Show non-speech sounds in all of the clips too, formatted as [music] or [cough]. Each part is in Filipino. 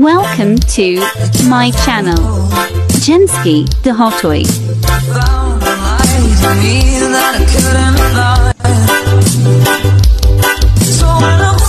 Welcome to my channel, Jenski the Hotoy. So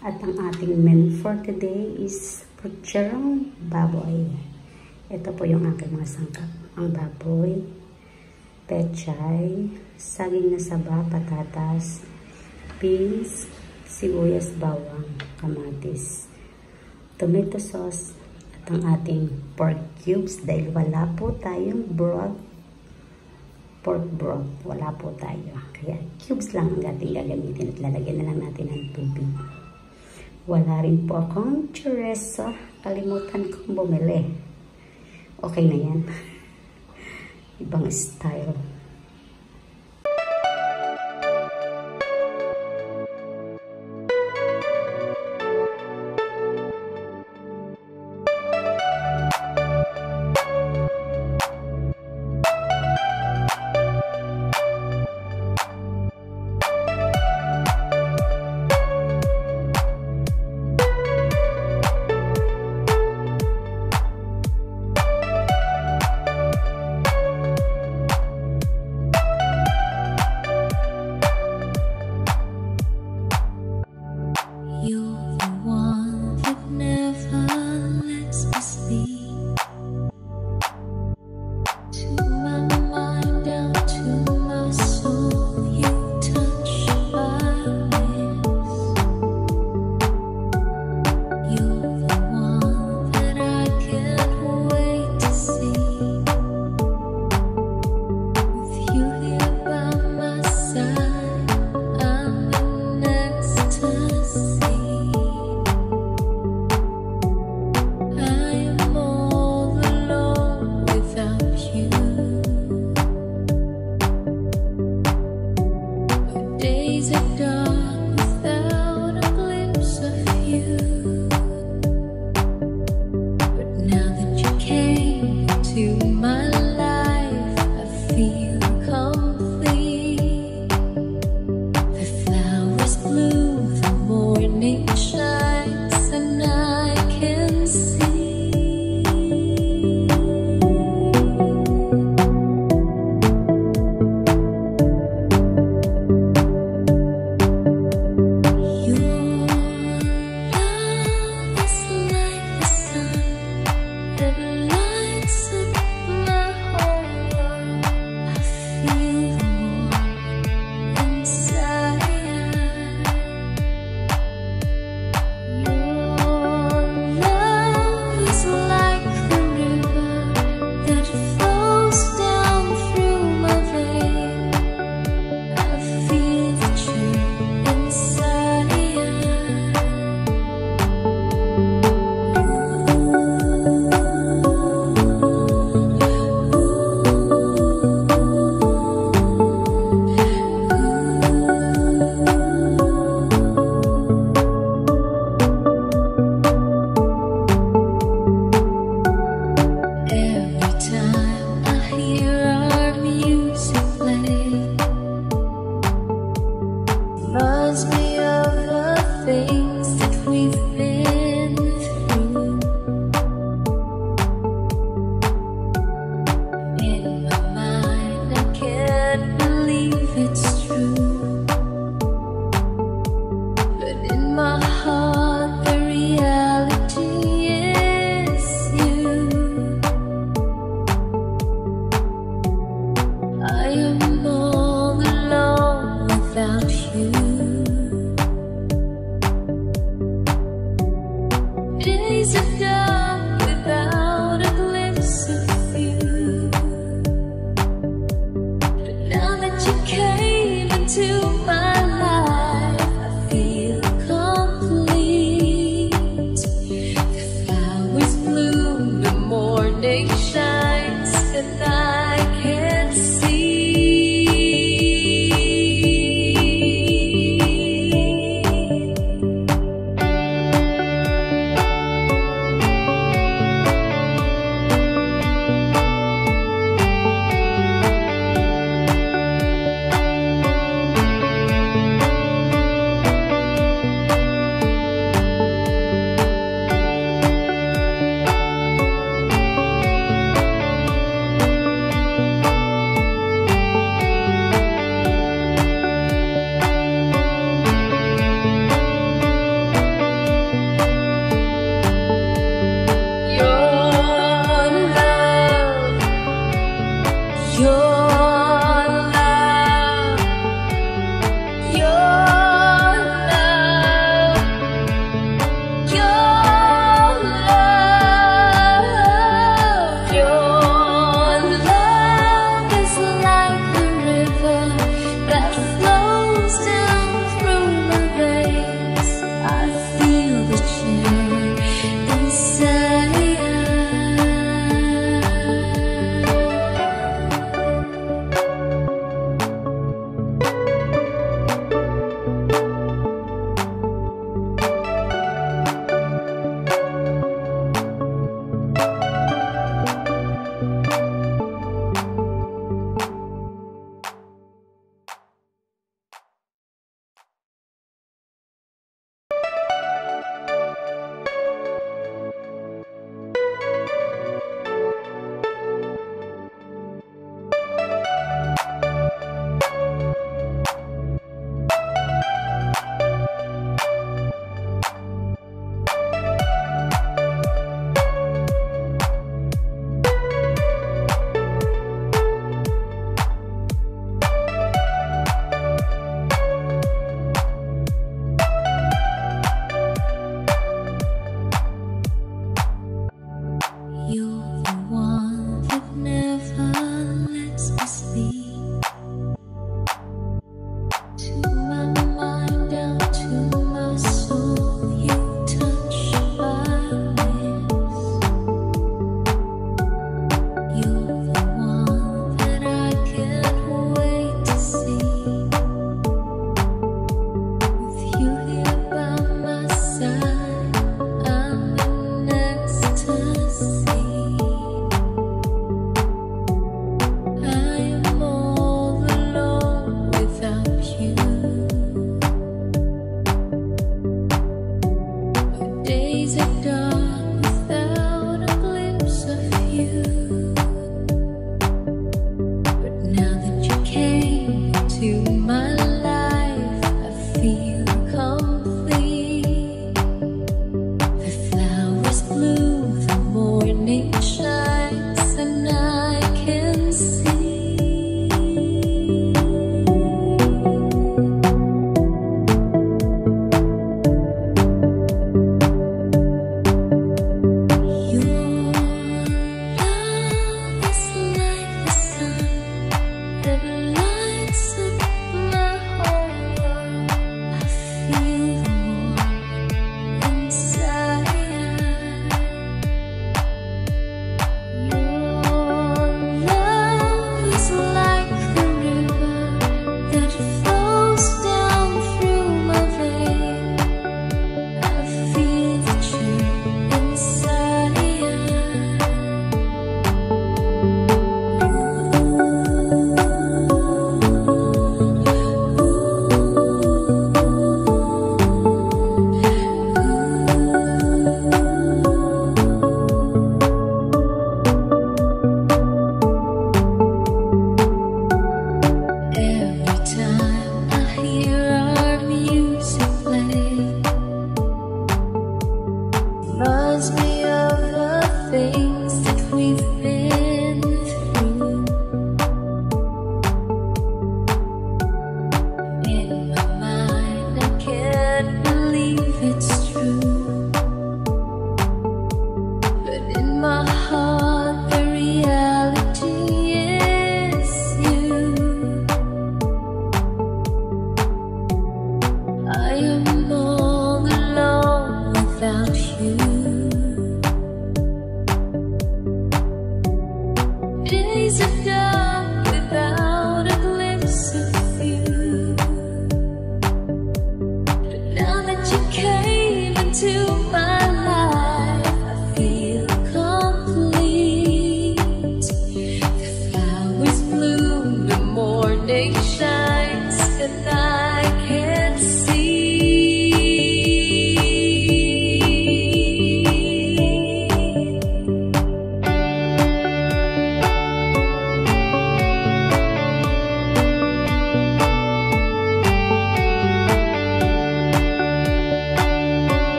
At ang ating menu for today is putsarong baboy. Ito po yung aking mga sangkap. Ang baboy, pechay, saging na saba, patatas, beans, sibuyas, bawang, kamatis, tomato sauce, at ang ating pork cubes dahil wala po tayong broth pork broth. Wala po tayo. Kaya cubes lang ang ating gagamitin at lalagyan na lang natin ng tubig. Wala rin po akong chorizo. Kalimutan kong bumili. Okay na yan. [laughs] Ibang style.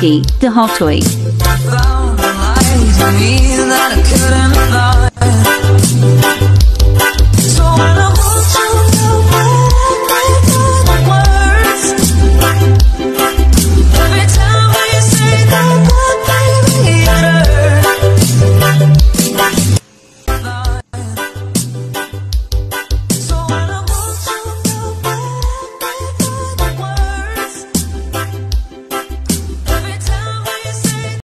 The de Hotoi. Found